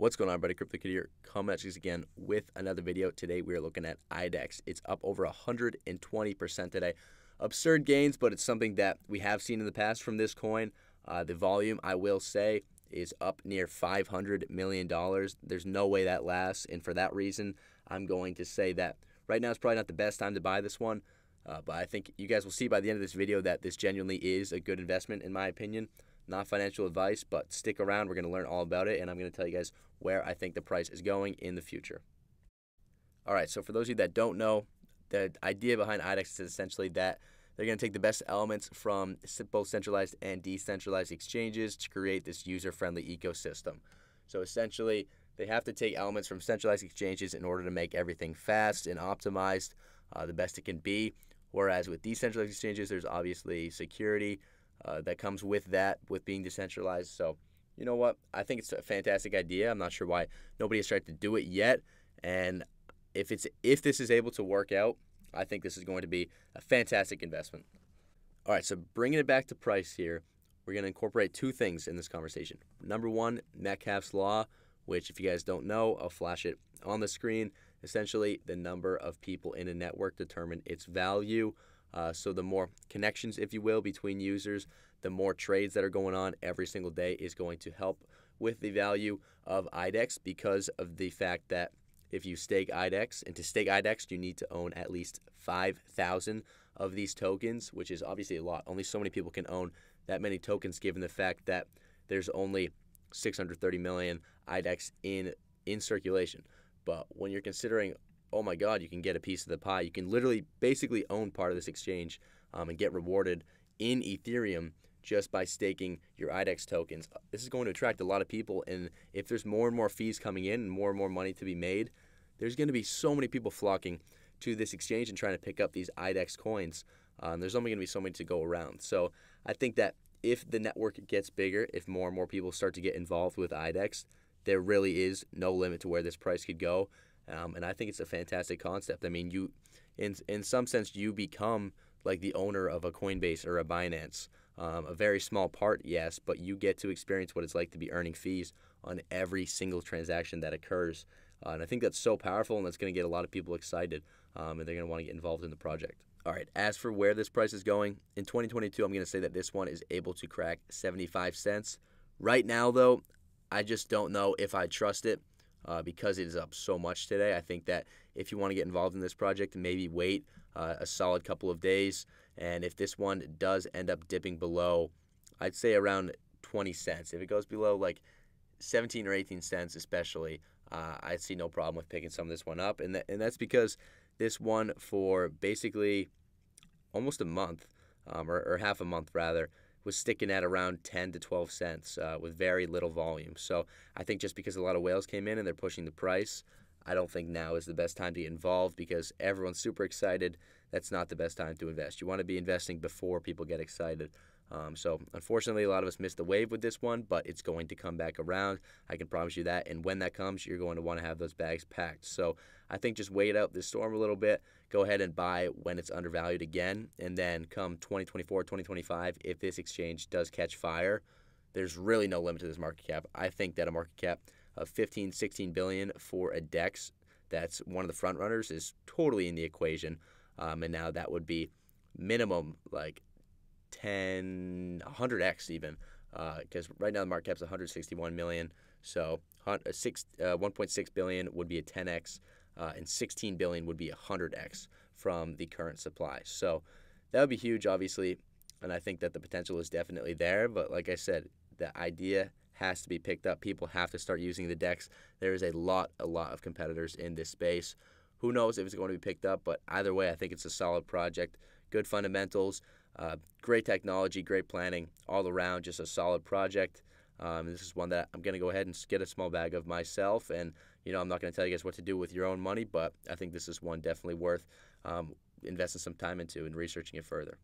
What's going on, buddy? Crypto Kid here, coming at you again with another video. Today we are looking at IDEX. It's up over 120% today. Absurd gains, but it's something that we have seen in the past from this coin. Uh, the volume, I will say, is up near $500 million. There's no way that lasts, and for that reason, I'm going to say that right now is probably not the best time to buy this one. Uh, but I think you guys will see by the end of this video that this genuinely is a good investment, in my opinion. Not financial advice, but stick around. We're going to learn all about it, and I'm going to tell you guys where I think the price is going in the future. All right, so for those of you that don't know, the idea behind IDEX is essentially that they're going to take the best elements from both centralized and decentralized exchanges to create this user friendly ecosystem. So essentially, they have to take elements from centralized exchanges in order to make everything fast and optimized uh, the best it can be. Whereas with decentralized exchanges, there's obviously security, uh, that comes with that, with being decentralized. So, you know what? I think it's a fantastic idea. I'm not sure why nobody has tried to do it yet. And if it's if this is able to work out, I think this is going to be a fantastic investment. All right, so bringing it back to price here, we're going to incorporate two things in this conversation. Number one, Metcalfe's law, which if you guys don't know, I'll flash it on the screen. Essentially, the number of people in a network determine its value. Uh, so the more connections, if you will, between users, the more trades that are going on every single day is going to help with the value of IDEX because of the fact that if you stake IDEX, and to stake IDEX, you need to own at least 5,000 of these tokens, which is obviously a lot. Only so many people can own that many tokens given the fact that there's only 630 million IDEX in in circulation. But when you're considering oh my God, you can get a piece of the pie. You can literally basically own part of this exchange um, and get rewarded in Ethereum just by staking your IDEX tokens. This is going to attract a lot of people. And if there's more and more fees coming in and more and more money to be made, there's going to be so many people flocking to this exchange and trying to pick up these IDEX coins. Um, there's only going to be so many to go around. So I think that if the network gets bigger, if more and more people start to get involved with IDEX, there really is no limit to where this price could go. Um, and I think it's a fantastic concept. I mean, you, in in some sense, you become like the owner of a Coinbase or a Binance. Um, a very small part, yes, but you get to experience what it's like to be earning fees on every single transaction that occurs. Uh, and I think that's so powerful, and that's going to get a lot of people excited, um, and they're going to want to get involved in the project. All right, as for where this price is going, in 2022, I'm going to say that this one is able to crack 75 cents. Right now, though, I just don't know if I trust it uh, because it is up so much today. I think that if you want to get involved in this project, maybe wait uh, a solid couple of days. And if this one does end up dipping below, I'd say around 20 cents. If it goes below like 17 or 18 cents, especially, uh, I see no problem with picking some of this one up. And, th- and that's because this one, for basically almost a month, um, or, or half a month rather, was sticking at around 10 to 12 cents uh, with very little volume. So I think just because a lot of whales came in and they're pushing the price, I don't think now is the best time to get involved because everyone's super excited. That's not the best time to invest. You want to be investing before people get excited. Um, so unfortunately, a lot of us missed the wave with this one, but it's going to come back around. I can promise you that. And when that comes, you're going to want to have those bags packed. So I think just wait out this storm a little bit. Go ahead and buy when it's undervalued again, and then come 2024, 2025, if this exchange does catch fire, there's really no limit to this market cap. I think that a market cap of 15, 16 billion for a DEX that's one of the front runners is totally in the equation. Um, and now that would be minimum like 10, 100x even, because uh, right now the market cap's 161 million. So uh, six, uh, 1.6 billion would be a 10x, uh, and 16 billion would be a 100x from the current supply. So that would be huge, obviously, and I think that the potential is definitely there. But like I said, the idea has to be picked up. People have to start using the DEX. There is a lot, a lot of competitors in this space. Who knows if it's going to be picked up? But either way, I think it's a solid project. Good fundamentals. Uh, great technology, great planning all around, just a solid project. Um, this is one that I'm going to go ahead and get a small bag of myself. And, you know, I'm not going to tell you guys what to do with your own money, but I think this is one definitely worth um, investing some time into and researching it further.